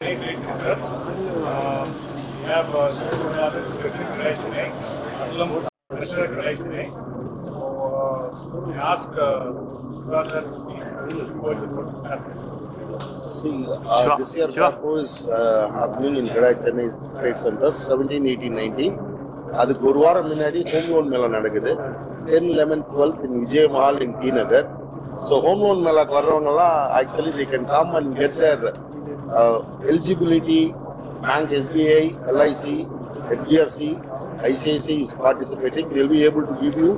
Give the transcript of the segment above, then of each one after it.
Very nice setup. Uh, we have a uh, today, Aslam Pressure Garage today. So uh, I ask uh, brother to be towards the foot See, uh, sure. this year sure. Paco is uh, happening in Garage Chennai Trade Center, 17, 18, 19. அதுக்கு ஒரு வாரம் முன்னாடி home loan மேலே நடக்குது ten eleven twelfth in Vijay Mahal in T Nagar so home loan மேலாக்கு வர்றவங்கலாம் actually they can come and get their eligibility bank SBI LIC HDFC ICICI is participating will be able to give you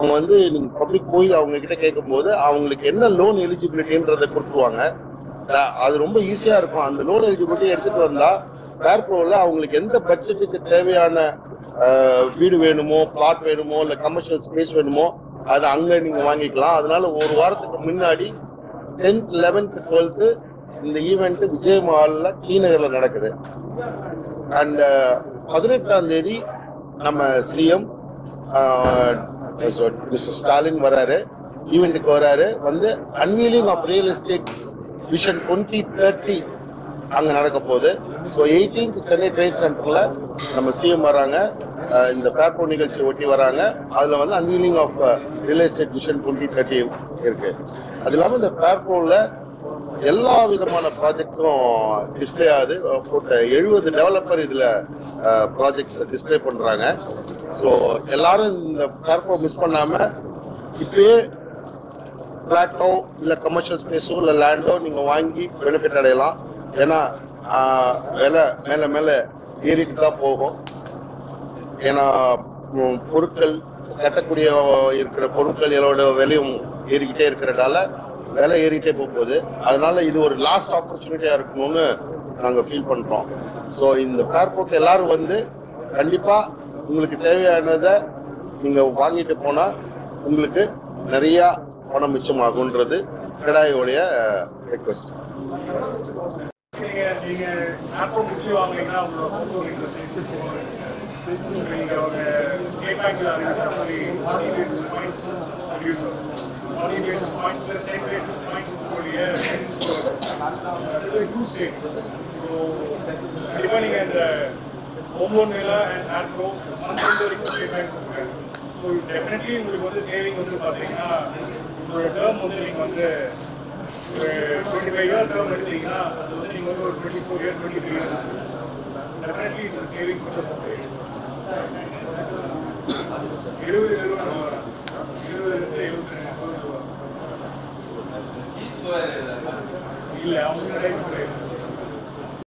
அவங்க வந்து நீங்கள் public போய் அவங்க கிட்ட கேட்கும்போது அவங்களுக்கு என்ன loan எலிஜிபிலிட்டின்றதை கொடுத்துருவாங்க. அது ரொம்ப ஈஸியா இருக்கும். அந்த லோன் எலிஜிபிலிட்டி எடுத்துட்டு வந்தா பேர்ப்ரோவில் அவங்களுக்கு எந்த பட்ஜெட்டுக்கு தேவையான வீடு வேணுமோ பிளாட் வேணுமோ இல்லை கமர்ஷியல் ஸ்பேஸ் வேணுமோ அது அங்கே நீங்கள் வாங்கிக்கலாம். அதனால ஒரு வாரத்துக்கு முன்னாடி டென்த் லெவன்த் டுவெல்த்து இந்த ஈவெண்ட் விஜய் மஹாலில் டி நகரில் நடக்குது அண்ட் uh, பதினெட்டாம் தேதி நம்ம சிஎம் ஸ்டாலின் வராரு. ஈவெண்ட்டுக்கு வராரு. வந்து unveiling of real estate vision twenty thirty அங்கே நடக்க போகுது. ஸோ எயிட்டீன்த் சென்னை ட்ரேட் சென்டரில் நம்ம சிஎம் வராங்க. இந்த ஃபேர்போ நிகழ்ச்சி ஒட்டி வராங்க. அதில் வந்து unveiling of real estate mission twenty thirty இருக்கு. அது இல்லாமல் இந்த ஃபேர்போவில் எல்லா விதமான ப்ராஜெக்ட்ஸும் டிஸ்ப்ளே ஆகுது. போட்ட எழுபது டெவலப்பர் இதில் ப்ராஜெக்ட்ஸ் டிஸ்ப்ளே பண்ணுறாங்க ஸோ எல்லாரும் இந்த ஃபேர்போ மிஸ் பண்ணாமல் இப்பயே ஃப்ளாட்டோ இல்லை கமர்ஷியல் ஸ்பேஸோ இல்லை லேண்டோ நீங்கள் வாங்கி பெனிஃபிட் அடையலாம். ஏன்னா விலை மேலே மேலே ஏறிட்டு தான் போகும். ஏன்னா பொருட்கள் கட்டக்கூடிய இருக்கிற பொருட்கள் இதோட விலையும் ஏறிக்கிட்டே இருக்கிறதால விலை ஏறிக்கிட்டே போகுது அதனால இது ஒரு லாஸ்ட் ஆப்பர்ச்சுனிட்டியாக இருக்கணும்னு நாங்கள் ஃபீல் பண்ணுறோம் ஸோ இந்த ஃபேர்போர்ட் எல்லாரும் வந்து கண்டிப்பாக உங்களுக்கு தேவையானதை நீங்கள் வாங்கிட்டு போனால் உங்களுக்கு நிறையா பணம் மிச்சமாகுன்றது கிடாயோடைய ரெக்வஸ்ட் நீங்க நீங்க ஆப்போ முடிச்சு வாங்குனீங்கன்னா உங்களோட ஹோம் நீங்க ஒரு ஸ்டேட் பேங்க்ல அரேஞ்ச் பண்ணி மணி பேசிஸ் பாயிண்ட்ஸ் மணி basis points plus ten basis points உங்களுடைய டூ ஸ்டேட் ஸோ கண்டிப்பாக நீங்கள் இந்த ஹோம் லோன் மேலே அண்ட் ஆட்கோ மந்த் வரைக்கும் ஸ்டேட் பேங்க் கொடுக்குறாங்க ஸோ டெஃபினெட்லி உங்களுக்கு வந்து சேவிங் வந்து பார்த்தீங்கன்னா உங்களோட டேர்ம் வந்து நீங்கள் வந்து ஒரு டுவெண்ட்டி ஃபைவ் இயர் டேர்ம் எடுத்தீங்கன்னா அது வந்து நீங்கள் வந்து ஒரு twenty four year twenty three year definitely இந்த சேவிங் வந்து இல்ல அவங்க